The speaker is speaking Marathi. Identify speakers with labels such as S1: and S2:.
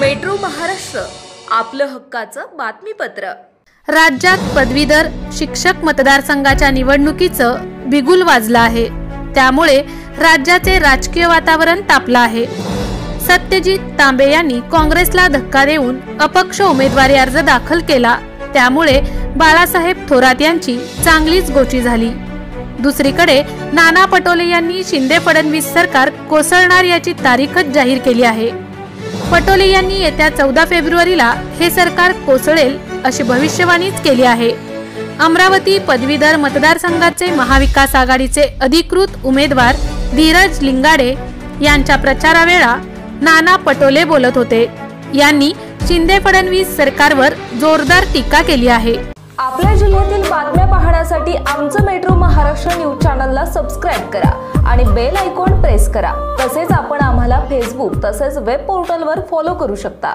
S1: मेट्रो महाराष्ट्र आपलं हक्काचं बातमीपत्र.
S2: राज्यात पदवीधर शिक्षक मतदारसंघाच्या निवडणुकीचं बिगुल वाजलं आहे. त्यामुळे राज्याचे राजकीय वातावरण तापलं आहे. सत्यजित तांबे यांनी काँग्रेसला धक्का देऊन अपक्ष उमेदवारी अर्ज दाखल केला. त्यामुळे बाळासाहेब थोरात यांची चांगलीच गोची झाली. दुसरीकडे नाना पटोले यांनी शिंदे फडणवीस सरकार कोसळणार याची तारीखच जाहीर केली आहे. पटोले यांनी येत्या चौदा फेब्रुवारीला हे सरकार कोसळेल अशी भविष्यवाणीच केली आहे. अमरावती पदवीधर मतदारसंघाचे महाविकास आघाडीचे अधिकृत उमेदवार धीरज लिंगाडे यांच्या प्रचारावेळा नाना पटोले बोलत होते. यांनी शिंदे फडणवीस सरकारवर जोरदार टीका केली आहे.
S1: आपल्या जिल्ह्यातील बातम्या पाहण्यासाठी आमचं मेट्रो महाराष्ट्र न्यूज चॅनलला सबस्क्राईब करा आणि बेल आयकॉन प्रेस करा. तसेच आपण आम्हाला फेसबुक तसेच वेब पोर्टलवर फॉलो करू शकता.